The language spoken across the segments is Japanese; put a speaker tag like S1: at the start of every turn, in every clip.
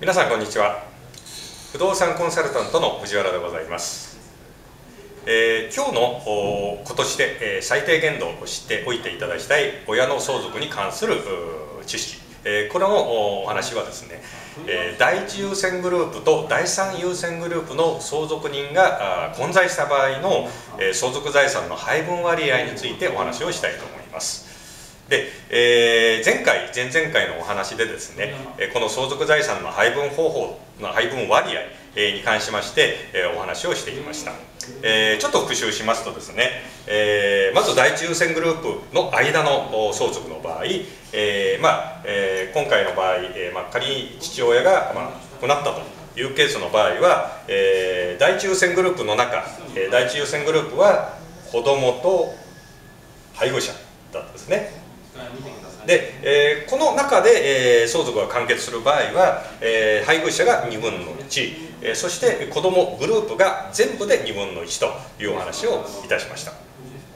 S1: 皆さんこんにちは。不動産コンサルタントの藤原でございます、えー今日のお今年で、えー最低限度を知っておいていただきたい親の相続に関する知識、えーこれのお話はですね、えー第一優先グループと第三優先グループの相続人が混在した場合の、えー相続財産の配分割合についてお話をしたいと思います。で、えー前回前々回のお話でですね、えーこの相続財産の配分方法の配分割合えーに関しまして、えーお話をしてきました、えーちょっと復習しますとですね、えーまず第一優先グループの間のお相続の場合、えーまあえー今回の場合、えーまあ、仮に父親が、まあ、亡くなったというケースの場合は、えー第一優先グループの中、えー第一優先グループは子供と配偶者だったんですねで、えーこの中で、えー相続が完結する場合は、えー配偶者が2分の1、えーそして子どもグループが全部で2分の1というお話をいたしました。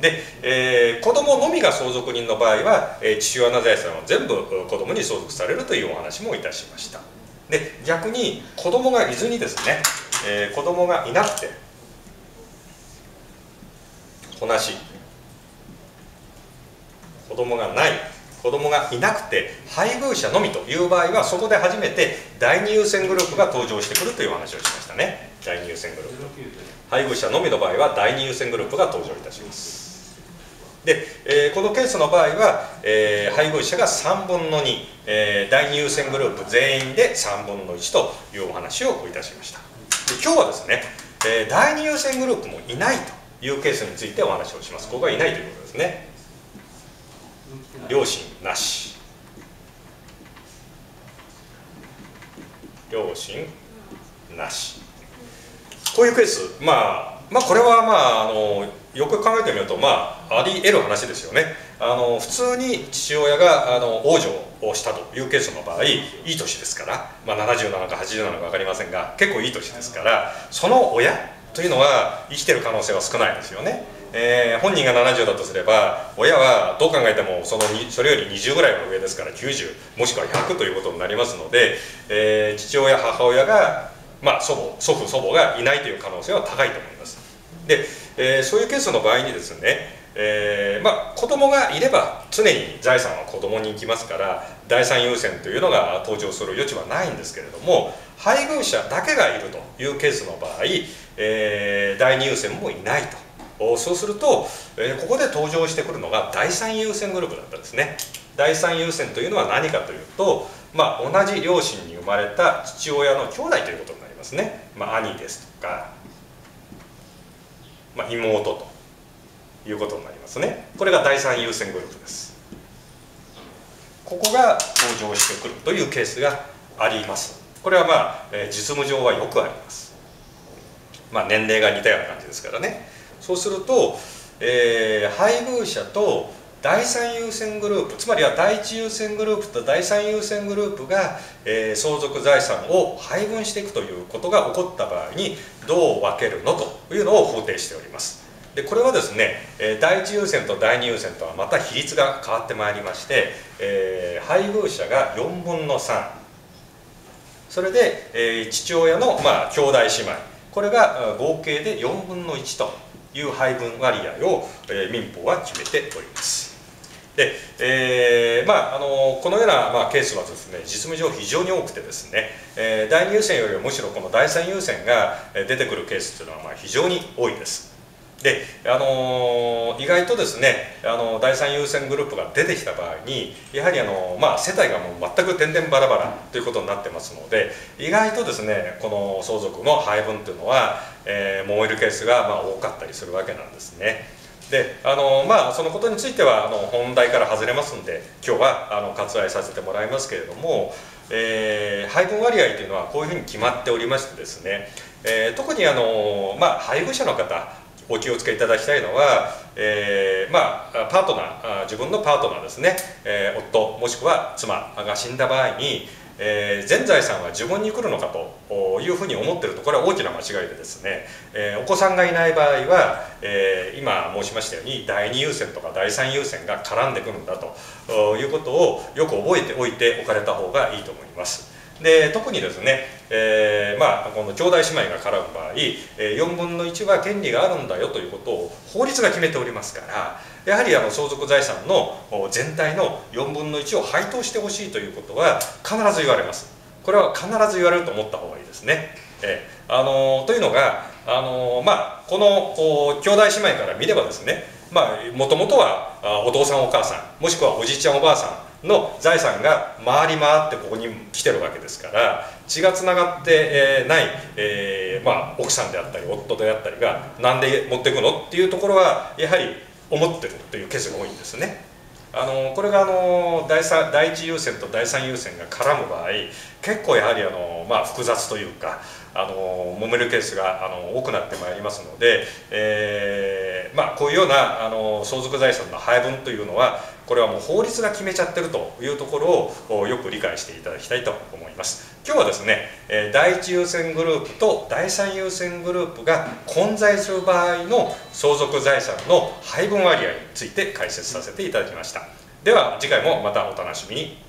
S1: で、えー子どものみが相続人の場合は、えー父親の財産は全部子どもに相続されるというお話もいたしました。で逆に子どもがいずにですね、えー子どもがいなくて子なし子供がない子供がいなくて配偶者のみという場合はそこで初めて第二優先グループが登場してくるという話をしましたね。第二優先グループ配偶者のみの場合は第二優先グループが登場いたします。で、えーこのケースの場合は、えー配偶者が3分の2、えー第二優先グループ全員で3分の1というお話をいたしました。で今日はですね、えー第二優先グループもいないというケースについてお話をします。ここがいないということですね。両親なし。両親なし。こういうケースまあまあこれはまああのよく考えてみるとまああり得る話ですよね。あの普通に父親があの往生をしたというケースの場合いい年ですから、まあ、70なのか80なのか分かりませんが結構いい年ですから。その親というのは生きてる可能性は少ないですよね。えー本人が70だとすれば親はどう考えてもそのそれより20ぐらいの上ですから90もしくは100ということになりますので、えー父親母親が、まあ、祖母祖父祖母がいないという可能性は高いと思います。で、えーそういうケースの場合にですね、えーまあ、子供がいれば常に財産は子供に行きますから第三優先というのが登場する余地はないんですけれども配偶者だけがいるというケースの場合、えー第二優先もいないと。そうすると、えーここで登場してくるのが第三優先グループだったんですね。第三優先というのは何かというと、まあ、同じ両親に生まれた父親の兄弟ということになりますね、まあ、兄ですとか、まあ、妹ということになりますね。これが第三優先グループです。ここが登場してくるというケースがあります。これはまあ、え実務上はよくあります。まあ年齢が似たような感じですからね。そうすると、えー配偶者と第三優先グループつまりは第一優先グループと第三優先グループが、えー相続財産を配分していくということが起こった場合にどう分けるのというのを法定しております。でこれはですね、第一優先と第二優先とはまた比率が変わってまいりまして、えー配偶者が4分の3それで、えー父親の、まあ、兄弟姉妹。これが合計で4分の1という配分割合を、えー民法は決めております。で、えーまあ、あのこのような、まあ、ケースはですね実務上非常に多くてですね、えー第二優先よりはむしろこの第三優先が出てくるケースというのはまあ非常に多いです。で、あのー意外とですね、あの第三優先グループが出てきた場合にやはり、あのまあ、世帯がもう全く点々バラバラということになってますので意外とですねこの相続の配分というのは、えー燃えるケースがまあ多かったりするわけなんですね。であのまあそのことについてはあの本題から外れますんで今日はあの割愛させてもらいますけれども、えー配分割合というのはこういうふうに決まっておりましてですね、えー特にあの、まあ、配偶者の方お気をつけいただきたいのは、えーまあ、パートナー自分のパートナーですね、えー夫もしくは妻が死んだ場合に、えー全財産は自分に来るのかというふうに思ってるとこれは大きな間違いでですね、えーお子さんがいない場合は、えー今申しましたように第二優先とか第三優先が絡んでくるんだということをよく覚えておいておかれた方がいいと思います。で特にですね、えー、まあ、この兄弟姉妹が絡む場合、え4分の1は権利があるんだよということを法律が決めておりますからやはりあの相続財産の全体の4分の1を配当してほしいということは必ず言われますこれは必ず言われると思った方がいいですね。えー、あのー、というのが、あのー、まあ、この兄弟姉妹から見ればですねもともとはお父さんお母さんもしくはおじいちゃんおばあさんの財産が回り回ってここに来てるわけですから血がつながって、ない、えー、まあ、奥さんであったり夫であったりが何で持っていくのっていうところはやはり思ってるというケースが多いんですね。あのこれがあの第第一優先と第三優先が絡む場合結構やはりあの、まあ、複雑というかあの揉めるケースがあの多くなってまいりますので、えー、まあ、こういうようなあの相続財産の配分というのはこれはもう法律が決めちゃってるというところをよく理解していただきたいと思います。今日はですね第一優先グループと第三優先グループが混在する場合の相続財産の配分割合について解説させていただきました。では次回もまたお楽しみに。